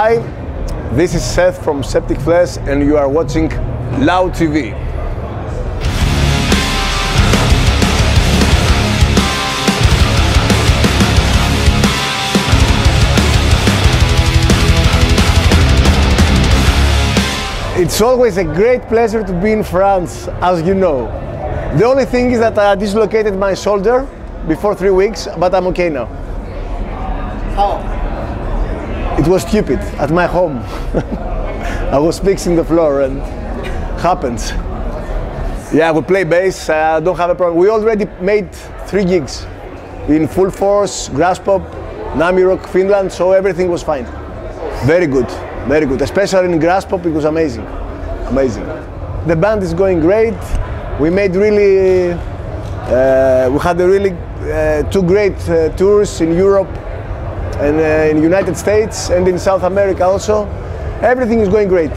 Hi, this is Seth from Septicflesh, and you are watching Loud TV. It's always a great pleasure to be in France, as you know. The only thing is that I dislocated my shoulder before three weeks, but I'm okay now. How? It was stupid at my home. I was fixing the floor and happens. Yeah, we play bass. I don't have a problem. We already made three gigs in Full Force, grass Graspop, Nummirock, Finland, so everything was fine. Very good, very good. Especially in Graspop, it was amazing, amazing. The band is going great. We made really, uh, we had a really uh, two great uh, tours in Europe and uh, in United States and in South America also. Everything is going great.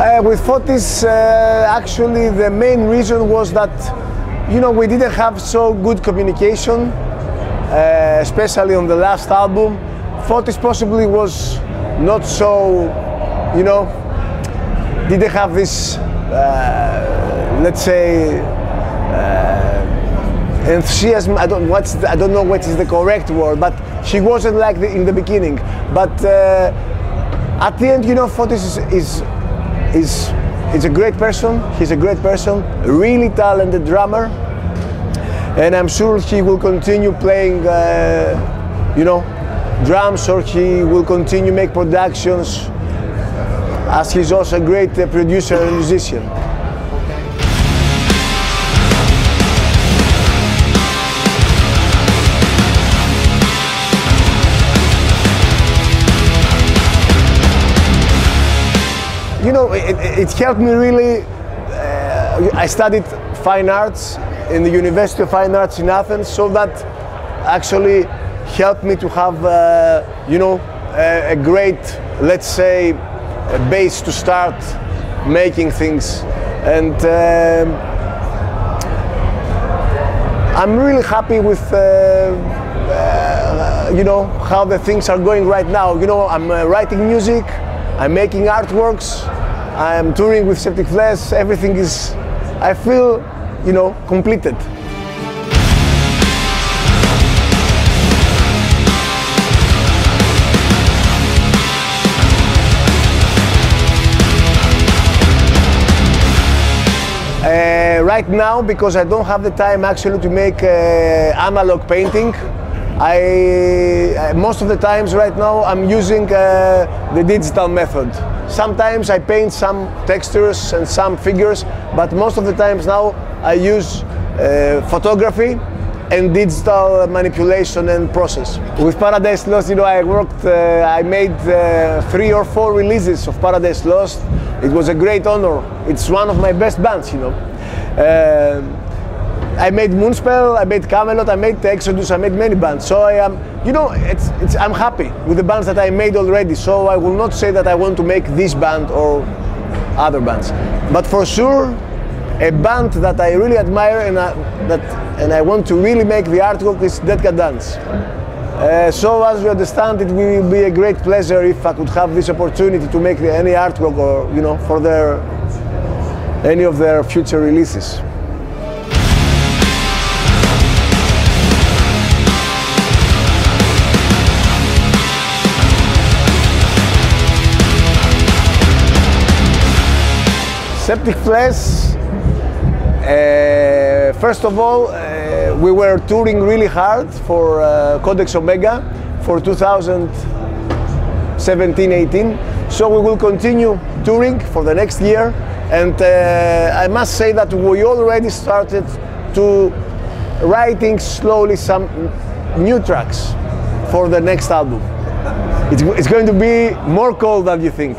Uh, with Fotis, uh, actually, the main reason was that, you know, we didn't have so good communication, uh, especially on the last album. Fotis possibly was not so, you know, didn't have this, uh, let's say, uh, enthusiasm. I don't what's the, I don't know what is the correct word, but she wasn't like the, in the beginning. But uh, at the end, you know, Fotis is, is is is a great person. He's a great person, really talented drummer, and I'm sure he will continue playing, uh, you know, drums, or he will continue make productions, as he's also a great uh, producer and musician. you know, it, it helped me really. Uh, I studied fine arts in the University of Fine Arts in Athens, so that actually helped me to have, uh, you know, a, a, great, let's say, base to start making things. And um, I'm really happy with, uh, uh, you know, how the things are going right now. You know, I'm uh, writing music. I'm making artworks, I'm touring with Septicflesh, everything is, I feel, you know, completed. Right now, because I don't have the time actually to make uh, analog painting, I, most of the times right now I'm using uh, the digital method. Sometimes I paint some textures and some figures, but most of the times now I use uh, photography and digital manipulation and process. With Paradise Lost, you know, I worked, uh, I made uh, three or four releases of Paradise Lost. It was a great honor. It's one of my best bands, you know. I made Moonspell, I made Kamelot, I made Exodus, I made many bands. So I am, you know, it's, it's, I'm happy with the bands that I made already. So I will not say that I want to make this band or other bands. But for sure, a band that I really admire and I, that, and I want to really make the artwork is Dead Can Dance. Uh, so as you understand, it will be a great pleasure if I could have this opportunity to make any artwork or, you know, for their, any of their future releases. Septicflesh, uh, first of all, uh, we were touring really hard for uh, Codex Omega for 2017-18. So we will continue touring for the next year. And uh, I must say that we already started to writing slowly some new tracks for the next album. It's, it's going to be more cold than you think.